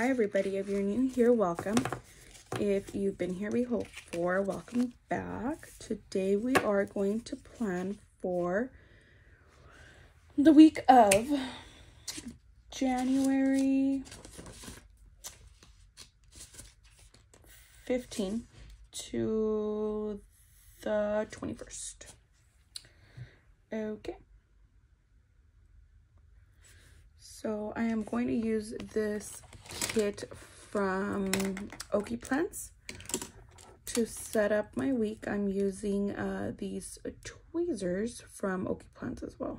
Hi everybody, if you're new here, welcome. If you've been here before, welcome back. Today we are going to plan for the week of January 15 to the 21st. Okay. So I am going to use this kit from Oky Plans to set up my week. I'm using uh, these tweezers from Oky Plans as well.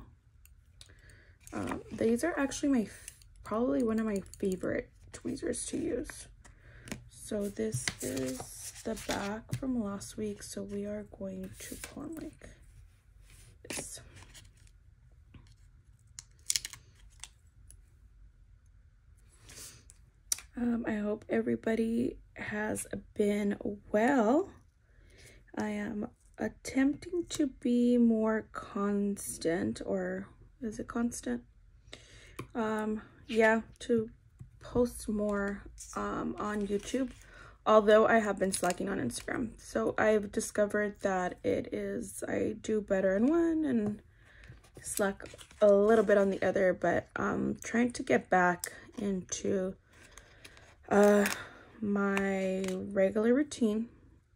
Uh, these are actually my probably one of my favorite tweezers to use. So this is the back from last week. So we are going to pull on like this. Um, I hope everybody has been well. I am attempting to be more constant, or is it constant? Um, yeah, to post more um, on YouTube, although I have been slacking on Instagram. So I've discovered that it is, I do better in one and slack a little bit on the other, but um, trying to get back into uh, my regular routine.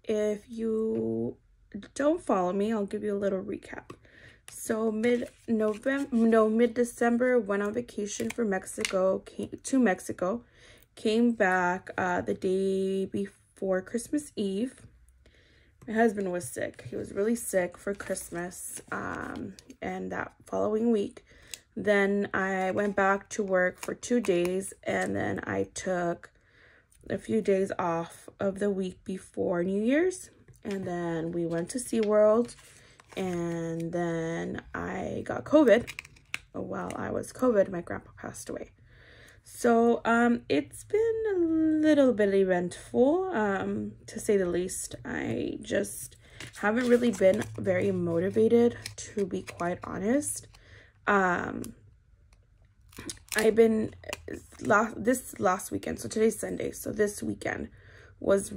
If you don't follow me, I'll give you a little recap. So mid-November, no, mid-December, went on vacation for Mexico, came to Mexico, came back uh, the day before Christmas Eve. My husband was sick. He was really sick for Christmas um, and that following week. Then I went back to work for two days and then I took a few days off of the week before New Year's. And then we went to SeaWorld. And then I got COVID. While I was COVID, my grandpa passed away. So um, it's been a little bit eventful, um, to say the least. I just haven't really been very motivated, to be quite honest. Um, I've been last this last weekend. So today's Sunday. So this weekend was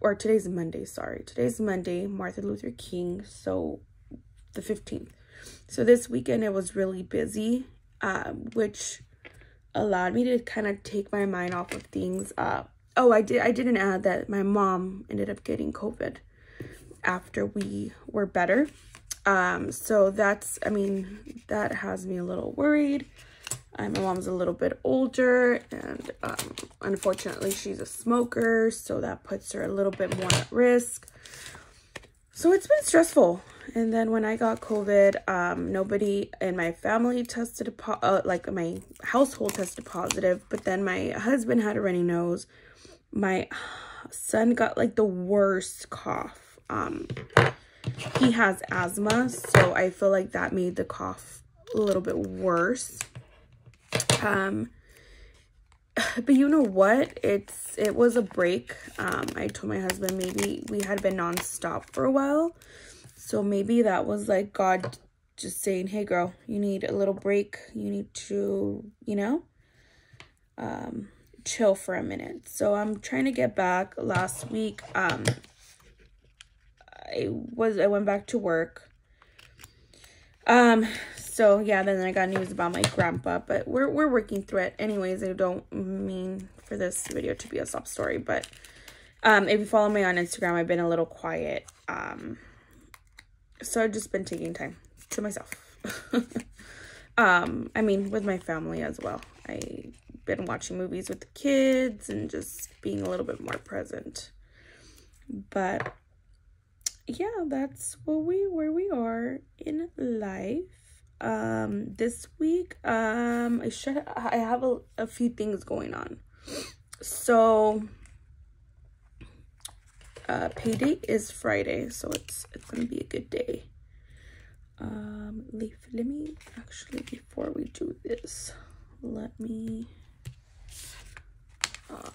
or today's Monday, sorry. Today's Monday, Martin Luther King, so the 15th. So this weekend it was really busy, um, which allowed me to kind of take my mind off of things. Uh, oh, I did I didn't add that my mom ended up getting COVID after we were better. Um, so that's I mean, that has me a little worried. My mom's a little bit older and um, unfortunately she's a smoker, so that puts her a little bit more at risk. So it's been stressful. And then when I got COVID, um, nobody in my family tested, uh, like my household tested positive, but then my husband had a runny nose. My son got like the worst cough. Um, he has asthma, so I feel like that made the cough a little bit worse. Um, but you know what? It's it was a break. Um, I told my husband maybe we had been nonstop for a while. So maybe that was like God just saying, hey girl, you need a little break. You need to, you know, um, chill for a minute. So I'm trying to get back last week. Um, I was, I went back to work. Um, so yeah, then I got news about my grandpa, but we're, we're working through it. Anyways, I don't mean for this video to be a sob story, but um, if you follow me on Instagram, I've been a little quiet. Um, so I've just been taking time to myself. um, I mean, with my family as well. I've been watching movies with the kids and just being a little bit more present. But yeah, that's what we where we are in life. Um this week um i should i have a, a few things going on. So uh payday is friday so it's it's gonna be a good day. Um leaf let me actually before we do this let me uh,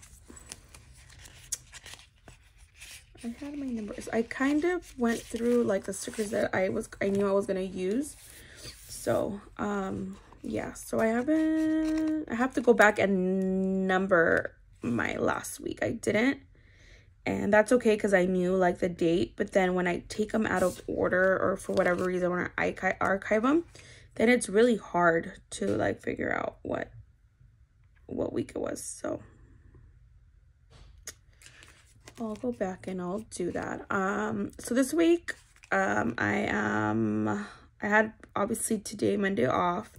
I had my numbers. I kind of went through like the stickers that I was I knew I was gonna use so um yeah so i haven't i have to go back and number my last week. I didn't. And that's okay because I knew like the date. But then when I take them out of order or for whatever reason when I archive them, then it's really hard to like figure out what what week it was. So I'll go back and I'll do that. Um, so this week, um, I am, I had obviously today, Monday off,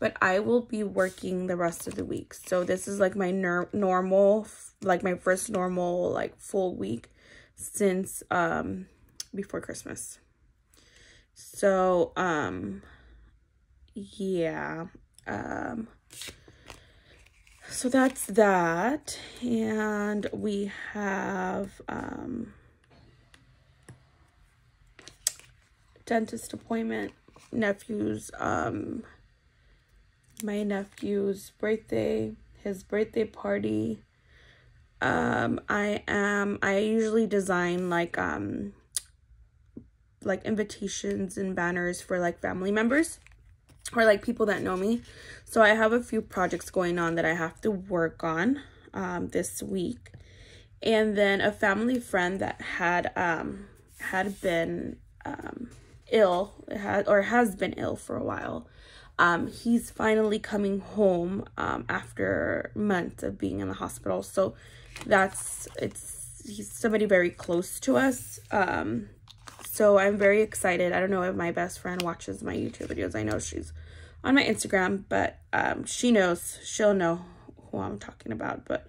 but I will be working the rest of the week. So this is like my normal, like my first normal, like full week since, um, before Christmas. So, um, yeah, um, so that's that. And we have um, dentist appointment, nephew's, um, my nephew's birthday, his birthday party. Um, I am, I usually design like, um, like invitations and banners for like family members or like people that know me. So I have a few projects going on that I have to work on um, this week. And then a family friend that had um, had been um, ill had, or has been ill for a while. Um, he's finally coming home um, after months of being in the hospital. So that's, it's, he's somebody very close to us. Um, so I'm very excited. I don't know if my best friend watches my YouTube videos. I know she's on my Instagram, but um, she knows, she'll know who I'm talking about, but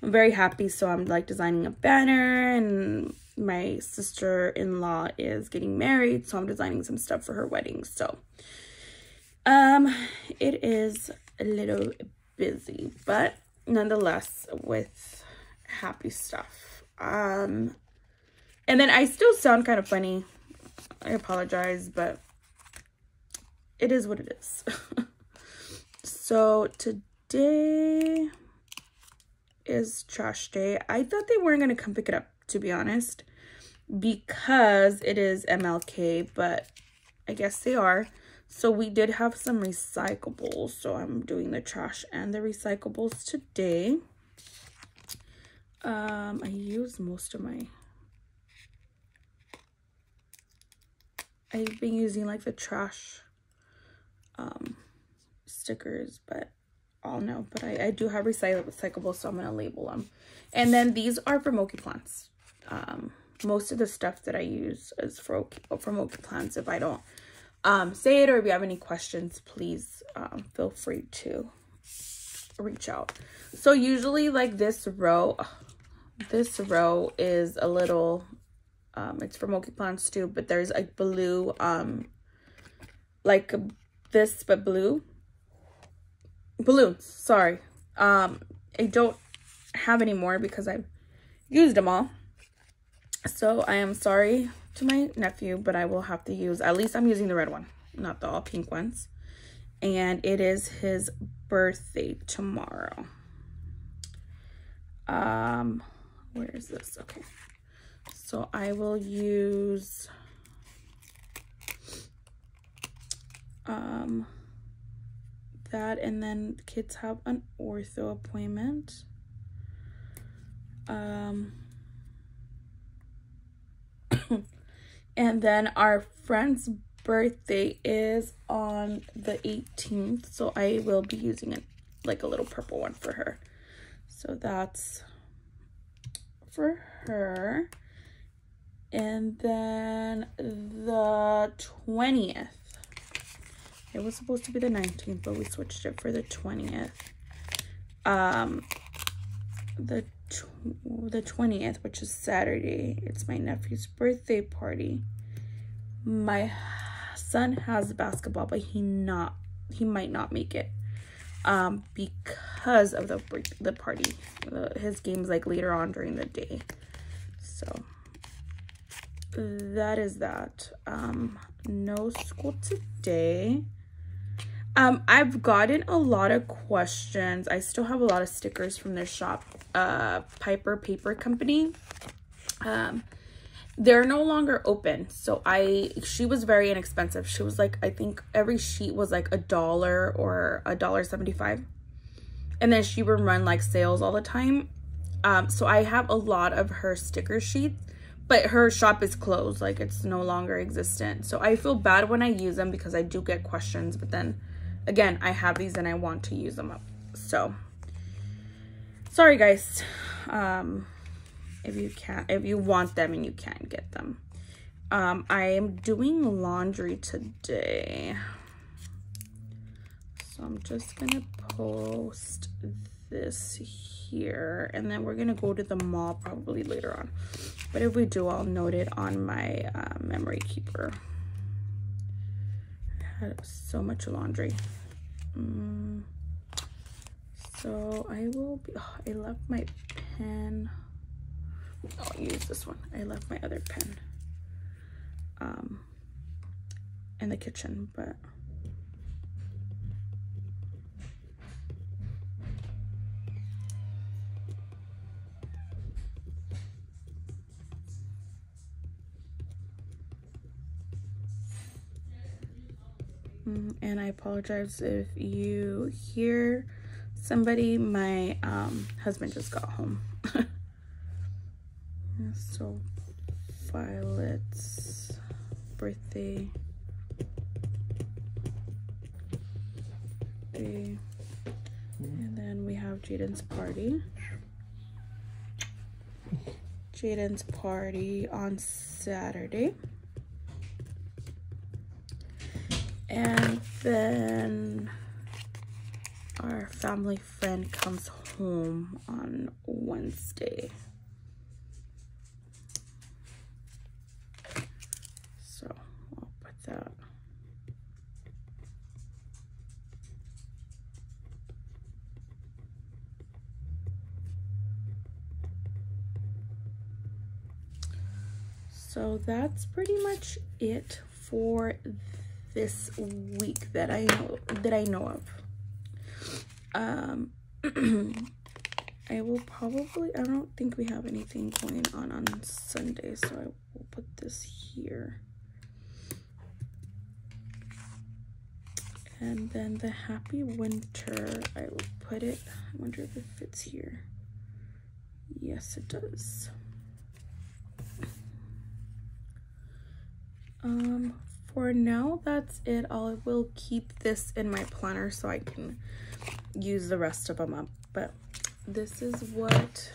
I'm very happy. So I'm like designing a banner and my sister-in-law is getting married. So I'm designing some stuff for her wedding. So um, it is a little busy, but nonetheless with happy stuff. Um, and then I still sound kind of funny. I apologize, but it is what it is. so today is trash day. I thought they weren't going to come pick it up, to be honest, because it is MLK, but I guess they are. So we did have some recyclables. So I'm doing the trash and the recyclables today. Um, I use most of my... I've been using like the trash um, stickers, but I'll know. But I, I do have recyclable, so I'm going to label them. And then these are for Oky Plans. Um, most of the stuff that I use is for, for Oky Plans. If I don't um, say it or if you have any questions, please um, feel free to reach out. So usually like this row, this row is a little, um, it's from Oky Plans too, but there's a blue, um, like this but blue. Balloons sorry. Um i don't have any more because i've used them all. So i am sorry to my nephew but i will have to use at least i'm using the red one not the all pink ones. And it is his birthday tomorrow. Um where is this? Okay so i will use um, that and then kids have an ortho appointment. Um, and then our friend's birthday is on the 18th, so I will be using it like a little purple one for her. So that's for her. And then the 20th it was supposed to be the 19th, but we switched it for the 20th. Um, the the 20th, which is Saturday, it's my nephew's birthday party. My son has basketball, but he not he might not make it um because of the the party the, his games like later on during the day so that is that um no school today um, I've gotten a lot of questions. I still have a lot of stickers from their shop, uh, Piper Paper Company. Um, they're no longer open. So I, she was very inexpensive. She was like, I think every sheet was like a dollar or a dollar 75. and then she would run like sales all the time. Um, so I have a lot of her sticker sheets, but her shop is closed, like it's no longer existent. So I feel bad when I use them because I do get questions, but then again, I have these and I want to use them up. So sorry guys. Um, if you can't, if you want them and you can't get them. Um, I am doing laundry today. So I'm just gonna post this here and then we're gonna go to the mall probably later on. But if we do, I'll note it on my uh, memory keeper. I had so much laundry. Mm. So I will be, oh, I left my pen. I'll use this one. I left my other pen um, in the kitchen, but and I apologize if you hear somebody. My um, husband just got home. so Violet's birthday. And then we have Jaden's party. Jaden's party on Saturday. And then our family friend comes home on Wednesday. So I'll put that. So that's pretty much it for this week that I know that I know of. Um I will probably I don't think we have anything going on on Sunday, so I will put this here. And then the Happy Winter, I will put it, I wonder if it fits here. Yes, it does. Um, for now, that's it. I will keep this in my planner so I can use the rest of them up. But this is what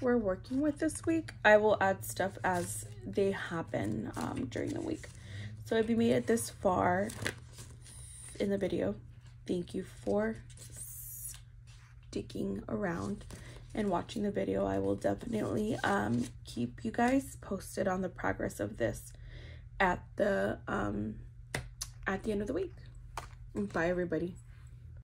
we're working with this week. I will add stuff as they happen um, during the week. So if you made it this far, in the video. Thank you for sticking around and watching the video. I will definitely um, keep you guys posted on the progress of this at the um, at the end of the week. Bye, everybody.